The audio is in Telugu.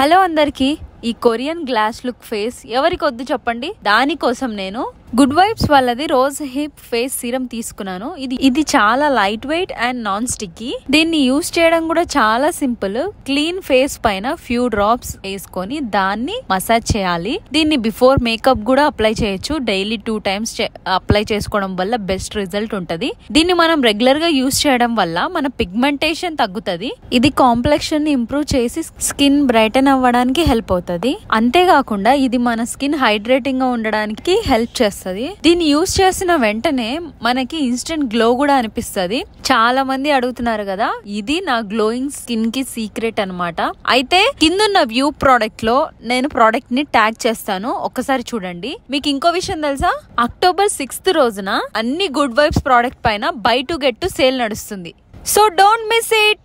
హలో అందరికీ ఈ కొరియన్ గ్లాస్ లుక్ ఫేస్ ఎవరికొద్దు చెప్పండి? దానికోసం నేను గుడ్ వైబ్స్ వాళ్ళది. రోజ్ హిప్ ఫేస్ సీరం తీసుకున్నాను. ఇది ఇది చాలా light weight and non sticky. దీన్ని యూస్ చేయడం కూడా చాలా సింపుల్. క్లీన్ ఫేస్ పైన ఫ్యూ డ్రాప్స్ వేసుకొని దాన్ని మసాజ్ చేయాలి. దీన్ని బిఫోర్ మేకప్ కూడా అప్లై చేయొచ్చు. డైలీ టూ టైమ్స్ అప్లై చేసుకోవడం వల్ల బెస్ట్ రిజల్ట్ ఉంటది. దీన్ని మనం రెగ్యులర్గా యూస్ చేయడం వల్ల మన పిగ్మెంటేషన్ తగ్గుతుంది. ఇది కాంప్లెక్షన్ని ఇంప్రూవ్ చేసి స్కిన్ బ్రైటన్ అవ్వడానికి హెల్ప్ అవుతుంది. అంతేకాకుండా ఇది మన స్కిన్ హైడ్రేటింగ్గా ఉండడానికి హెల్ప్ చేస్తుంది. దీన్ని యూస్ చేసిన వెంటనే మనకి ఇన్స్టెంట్ గ్లో కూడా అనిపిస్తుంది. చాలా మంది అడుగుతున్నారు కదా ఇది నా గ్లోయింగ్ స్కిన్కి సీక్రెట్ అనమాట అయితే కిందున్న వ్యూ ప్రోడక్ట్లో నేను ప్రోడక్ట్ని ట్యాగ్ చేస్తాను. ఒక్కసారి చూడండి. మీకు ఇంకో విషయం తెలుసా? అక్టోబర్ సిక్స్త్ రోజున అన్ని గుడ్ వైబ్స్ ప్రోడక్ట్ పైన buy two get two sale నడుస్తుంది. So don't miss it!